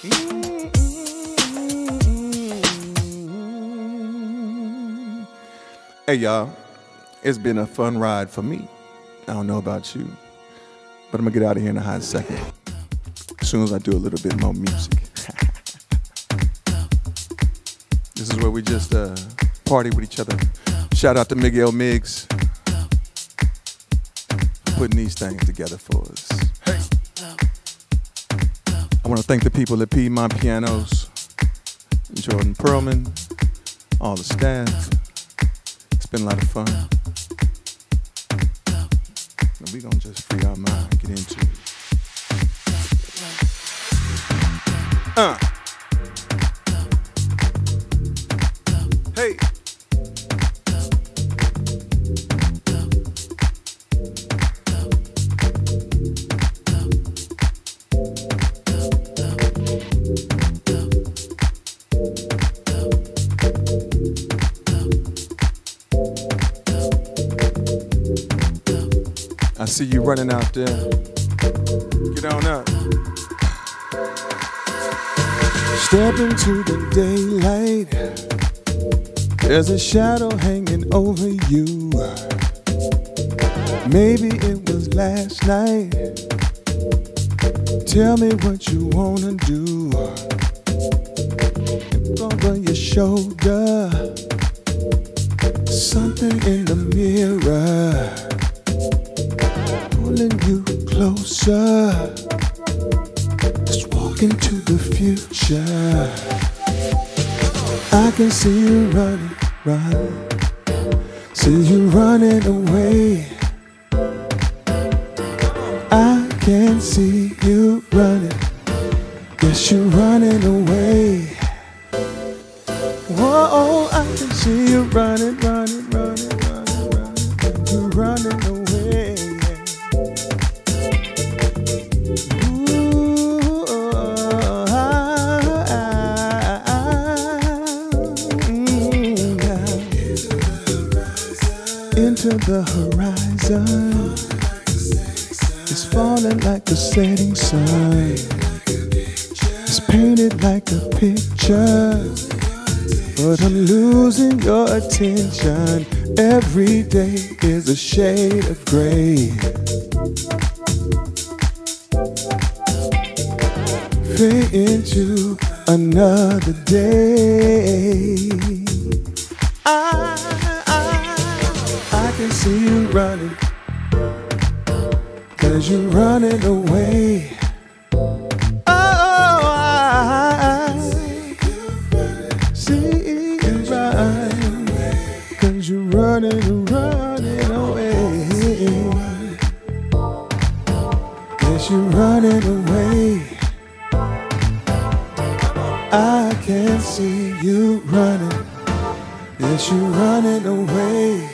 Speaker 2: Mm-mm. Hey y'all, it's been a fun ride for me. I don't know about you, but I'm gonna get out of here in a hot second. As soon as I do a little bit more music. this is where we just uh, party with each other. Shout out to Miguel Miggs putting these things together for us. Hey. I want to thank the people at Piedmont Pianos, Jordan Perlman, all the staff. It's been a lot of fun. And we gonna just free our mind, get into it. Uh. See you running out there. Get on up. Step into the daylight. There's a shadow hanging over you. Maybe it was last night. Tell me what you wanna do. Over your shoulder. I running, running away. Yes, you're running away. I can see you running. Yes, you're running away.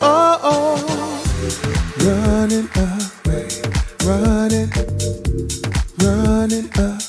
Speaker 2: Oh, oh, running away, running, running away,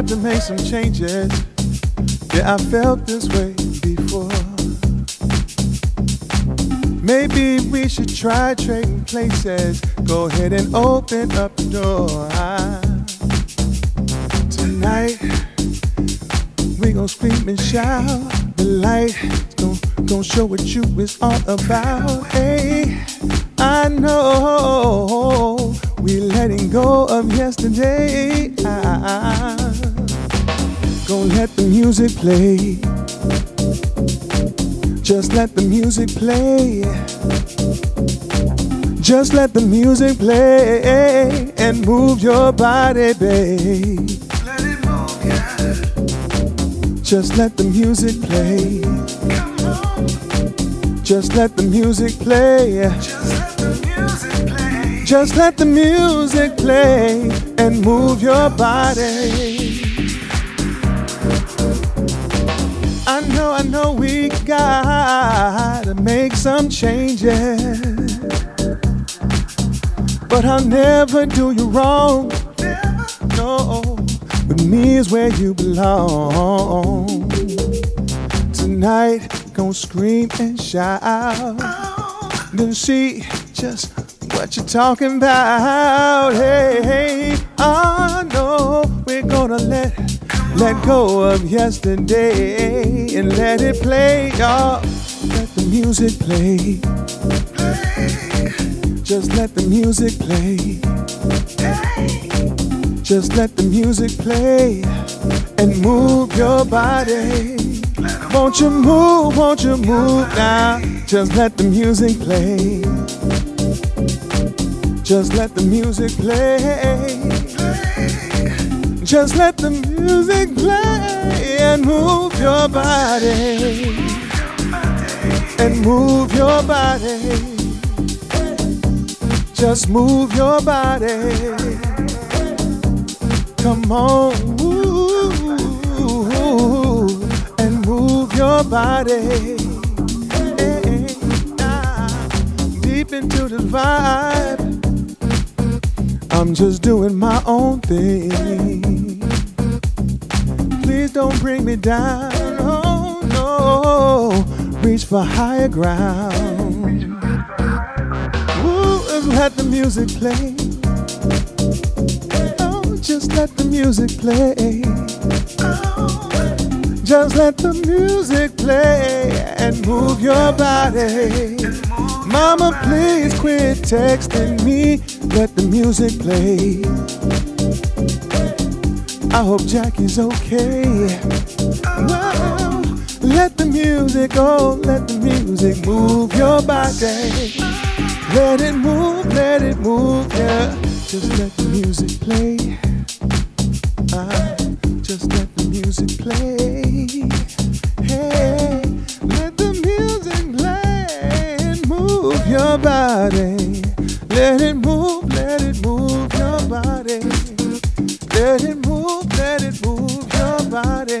Speaker 2: got to make some changes. Yeah, I felt this way before. Maybe we should try trading places. Go ahead and open up the door. Tonight, we gon' scream and shout. The light gon' gon' show what you is all about. Hey, I know we letting go of yesterday. I, Gonna let the music play. Just let the music play. Just let the music play and move your body, babe.
Speaker 3: Let it move, yeah.
Speaker 2: Just let the music play.
Speaker 3: Come on.
Speaker 2: Just let the music play.
Speaker 3: Just let the music play.
Speaker 2: Just let the music play and move your body. I know, we gotta make some changes. But I'll never do you wrong. No, with me is where you belong. Tonight, gonna scream and shout. Then see just what you're talking about. Hey, hey, I know we're gonna let let go of yesterday and let it play, y'all. Let the music play. Just let the music play. Just let the music play and move your body. Won't you move, won't you move now? Just let the music play. Just let the music play. Just let the music play and move your body. And move your body. Just move your body. Come on. and move your body. Deep into the vibe. I'm just doing my own thing. Please don't bring me down. Oh no. Reach for higher ground. Ooh, and let the music play. Oh, just let the music play. Just let the music play and move your body. Mama, please quit texting me. Let the music play. I hope Jackie's okay. Well, let the music go, let the music move your body. Let it move, let it move, yeah. Just let the music play. Ah, just let the music play. Hey, let the music play and move your body. Let it Let it move, let it move your body.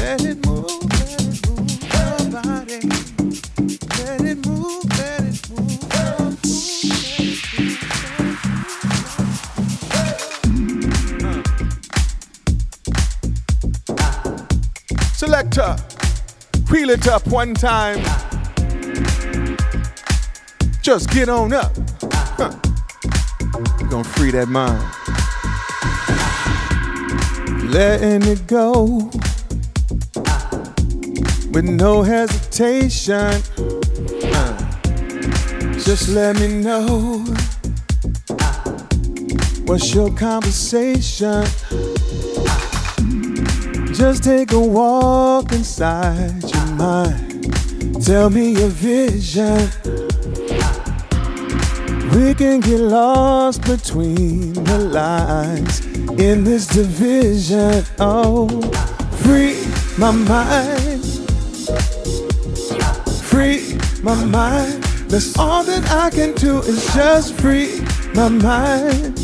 Speaker 2: Let it move, let it move your body. Let it move, let it move Selector, wheel it up one time. Just get on up. Huh. Gonna free that mind. Letting it go. with no hesitation. Uh, just let me know what's your conversation. Just take a walk inside your mind. Tell me your vision. We can get lost between the lines in this division. Oh, free my mind. Free my mind. That's all that I can do is just free my mind.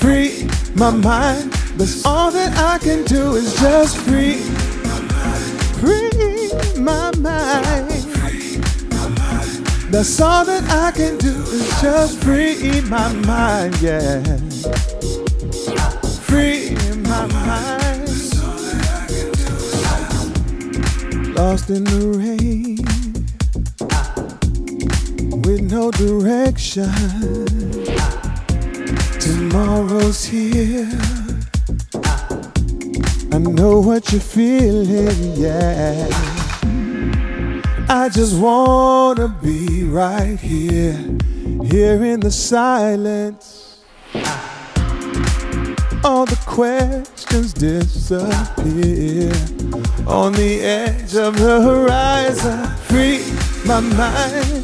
Speaker 2: Free my mind. That's all that I can do is just free. My mind free my mind. Free my mind that's all that I can do is just free my mind, yeah. Free in my mind. Lost in the rain with no direction. Tomorrow's here. I know what you're feeling, yeah. I just wanna be right here, here in the silence. All the questions disappear on the edge of the horizon. Free my mind,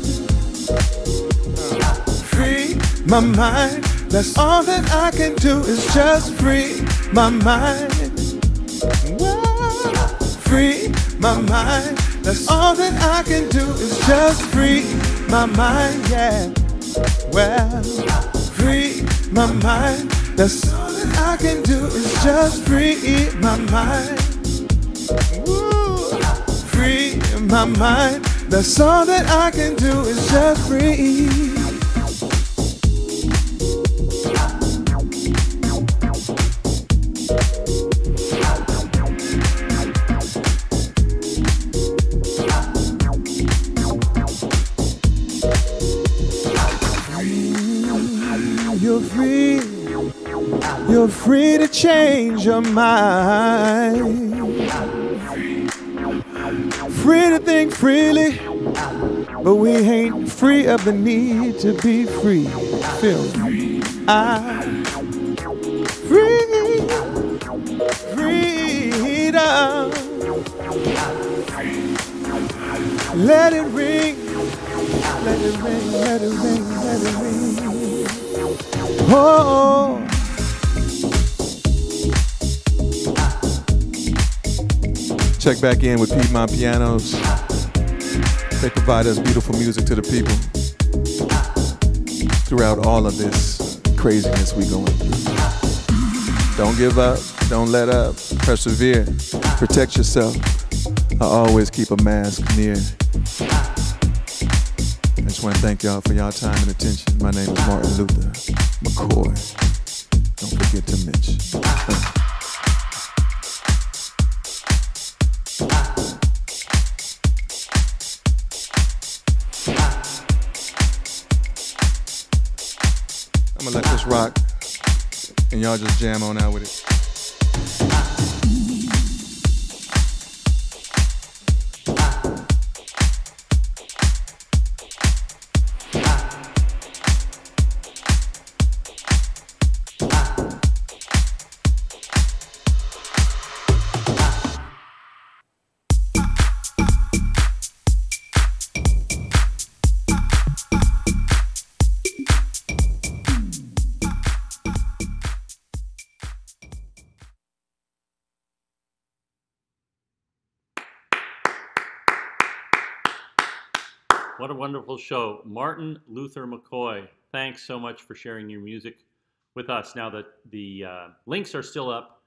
Speaker 2: free my mind. That's all that I can do is just free my mind. Free my mind. That's all that I can do is just free my mind, yeah. Well, free my mind. That's that I can do is just free my mind. Free my mind. That's all that I can do is just free. Change your mind. Free to think freely, but we ain't free of the need to be free. Feel me? I free, freedom. Let it ring, let it ring, let it ring, let it ring. Oh. Check back in with Piedmont Pianos. They provide us beautiful music to the people throughout all of this craziness we going through. Don't give up. Don't let up. Persevere. Protect yourself. I always keep a mask near. I just want to thank y'all for y'all time and attention. My name is Martin Luther McCoy. Don't forget to mention. And y'all just jam on out with it.
Speaker 1: Wonderful show. Martin Luther McCoy, thanks so much for sharing your music with us. Now that the uh, links are still up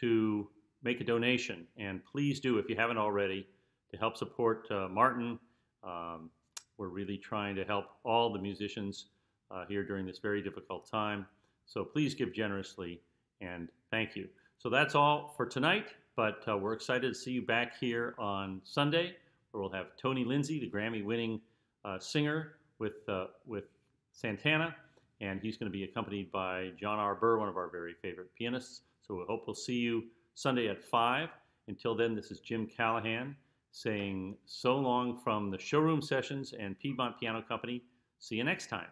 Speaker 1: to make a donation, and please do if you haven't already to help support uh, Martin. Um, we're really trying to help all the musicians uh, here during this very difficult time. So please give generously and thank you. So that's all for tonight, but uh, we're excited to see you back here on Sunday where we'll have Tony Lindsay, the Grammy winning uh, singer with, uh, with Santana, and he's going to be accompanied by John R. Burr, one of our very favorite pianists. So we hope we'll see you Sunday at 5. Until then, this is Jim Callahan saying so long from the showroom sessions and Piedmont Piano Company. See you next time.